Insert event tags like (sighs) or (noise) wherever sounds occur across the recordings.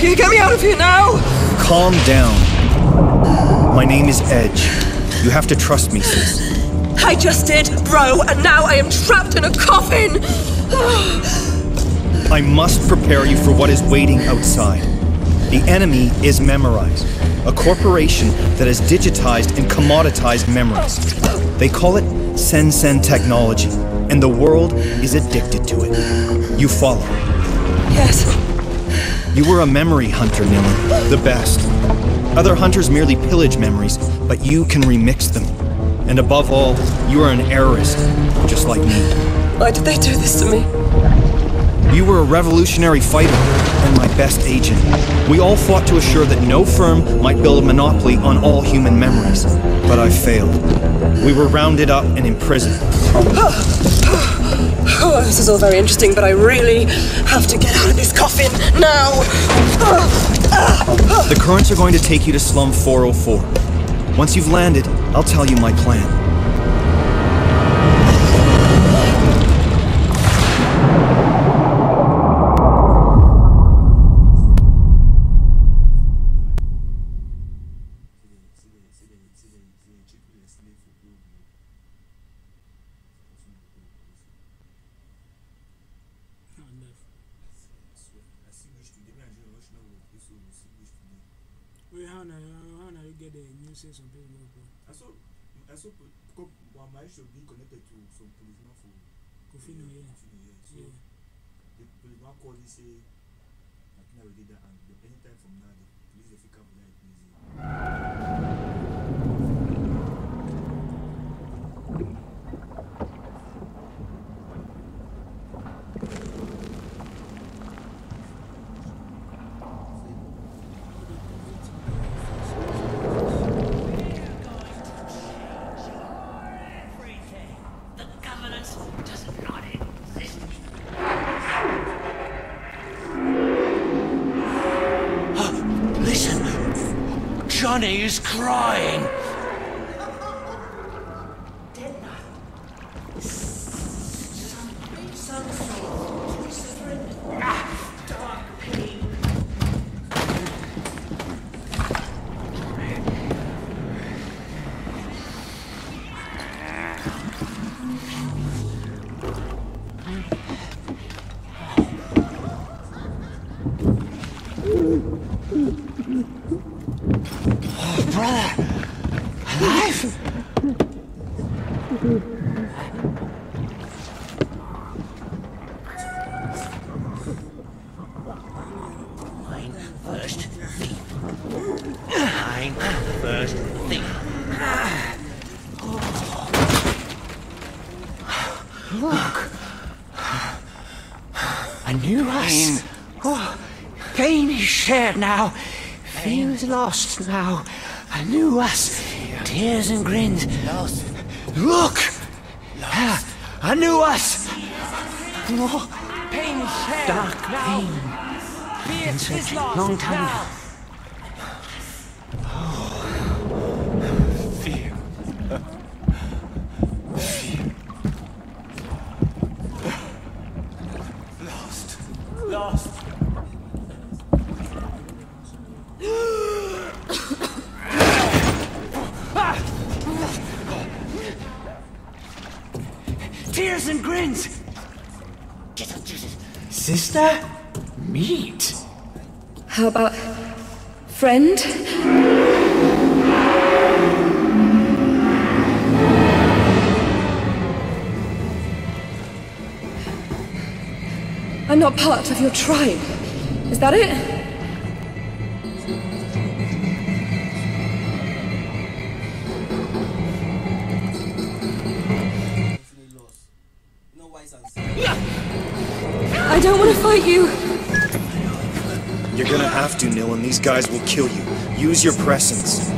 get here. Get me out of here now! Calm down. My name is Edge. You have to trust me, sis. I just did, bro, and now I am trapped in a coffin! (sighs) I must prepare you for what is waiting outside. The enemy is Memorize, a corporation that has digitized and commoditized memories. They call it Sen-Sen technology, and the world is addicted to it. You follow. yes. You were a memory hunter, Nilin. The best. Other hunters merely pillage memories, but you can remix them. And above all, you are an errorist, just like me. Why did they do this to me? You were a revolutionary fighter and my best agent. We all fought to assure that no firm might build a monopoly on all human memories. But I failed. We were rounded up and imprisoned. Oh, (sighs) this is all very interesting, but I really have to get out of this coffin now! (sighs) (sighs) The currents are going to take you to Slum 404. Once you've landed, I'll tell you my plan. How now? How now you get the news say some people no go? I saw, I saw, because one my should be connected to some policeman for Kofi no yeah. Kofi no, yeah. So Yeah. the policeman call you say, I think I already that, and the- anytime from now, the police they pick up like busy. everything. The governance does not exist. Johnny is crying. First thief. Mine first thief. Look. A new us. Oh, pain is shared now. Fear is lost now. A new us. Tears and grins. Lost. Look. Ah, A new us. Oh, Pain is shared. dark now. pain. Fear Been is searching lost long time now. Fear. Lost. Lost. Tears and grins. Sister? Meet. How about. friend? I'm not part of your tribe. Is that it? I don't want to fight you. You're gonna have to, Nilin. These guys will kill you. Use your presence.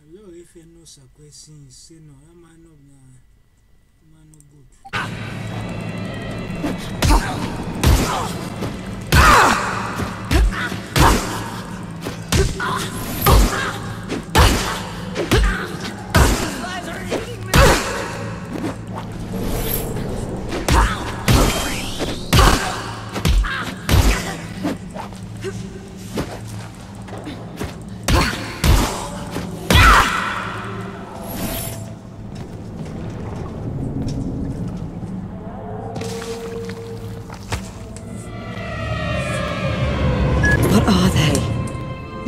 Hello, if you know some questions, say no, I might not, nah,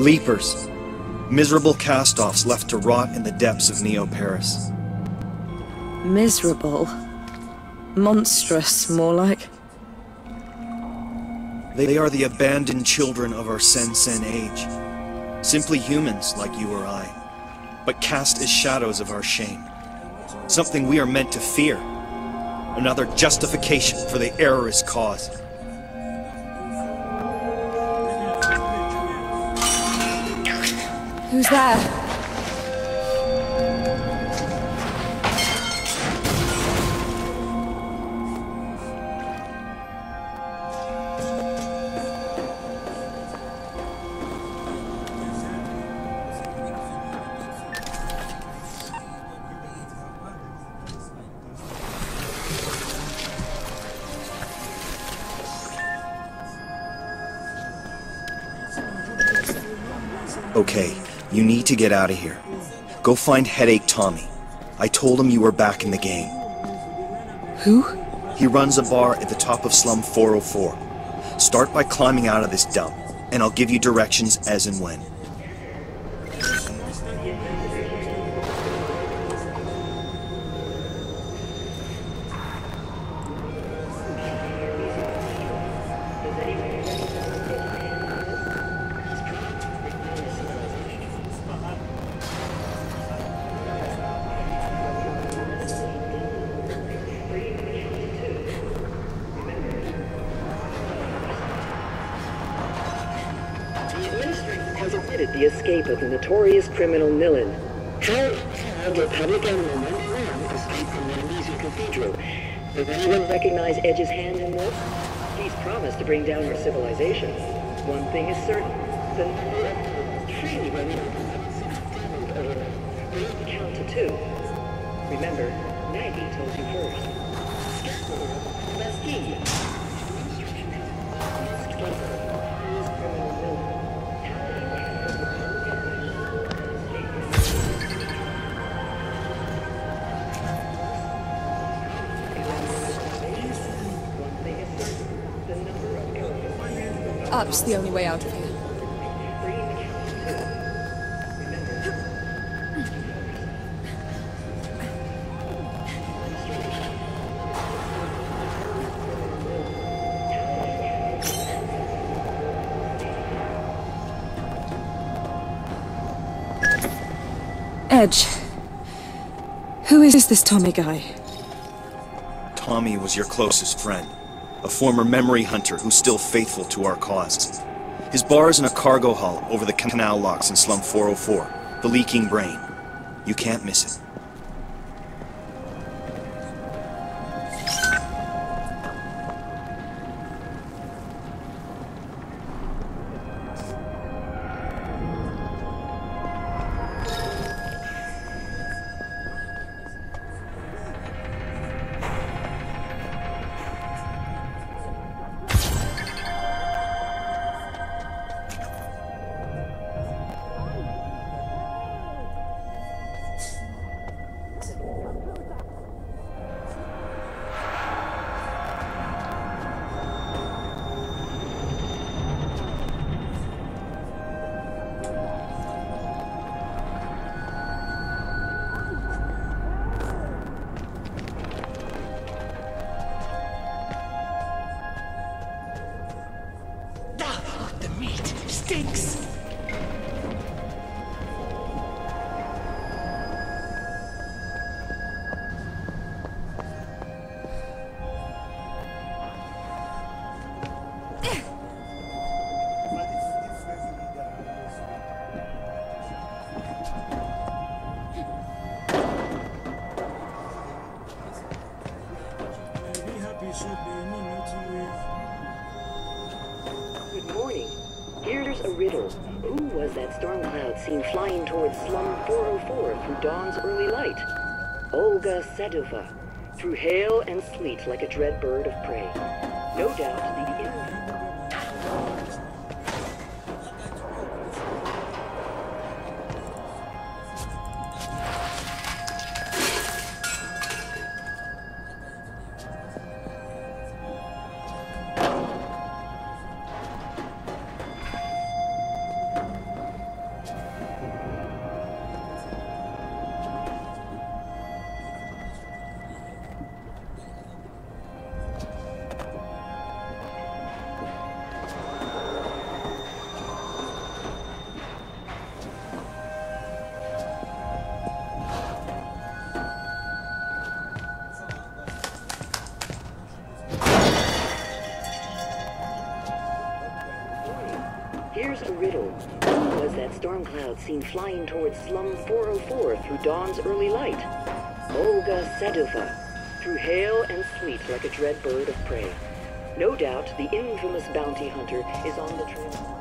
Leapers. Miserable cast-offs left to rot in the depths of Neo Paris. Miserable. Monstrous, more like. They are the abandoned children of our Sen-Sen age. Simply humans like you or I, but cast as shadows of our shame. Something we are meant to fear. Another justification for the errorist cause. Who's there? Okay, you need to get out of here. Go find Headache Tommy. I told him you were back in the game. Who? He runs a bar at the top of Slum 404. Start by climbing out of this dump, and I'll give you directions as and when. Admitted the escape of the notorious criminal Nilin. How the public enemy escape from the Amnesia Cathedral? Does anyone recognize Edge's hand in this? He's promised to bring down our civilization. One thing is certain. The number of freely running count to two. Remember, Up's the only way out of here. Edge. Who is this Tommy guy? Tommy was your closest friend, a former memory hunter who's still faithful to our cause. His bar is in a cargo hull over the canal locks in Slum 404, the Leaking Brain. You can't miss it. Flying towards slum 404 through dawn's early light? Olga Sedova. Through hail and sleet like a dread bird of prey. No doubt the Here's a riddle. Who was that storm cloud seen flying towards slum 404 through dawn's early light? Olga Sedova. Through hail and sleet like a dread bird of prey. No doubt the infamous bounty hunter is on the trail.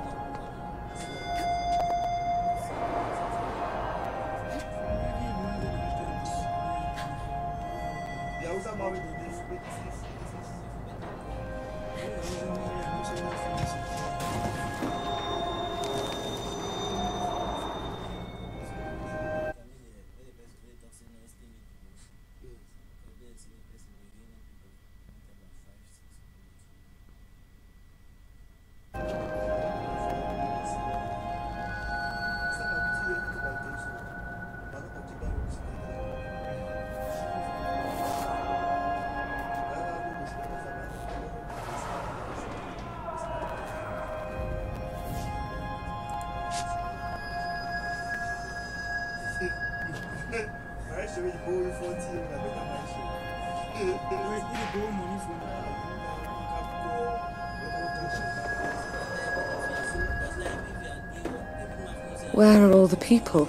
My show is going 40 and I better show. Money. Where are all the people?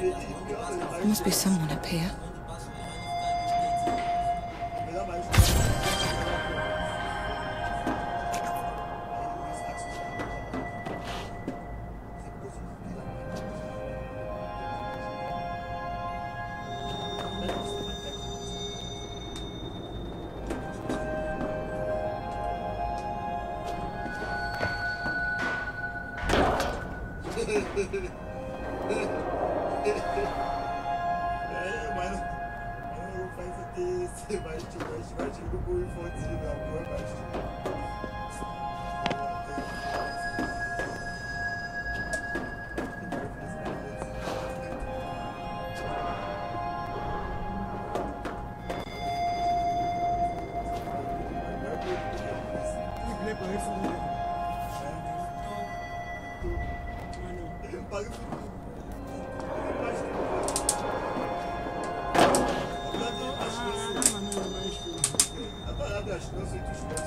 There must be someone up here. こういう雰囲白で。Hum.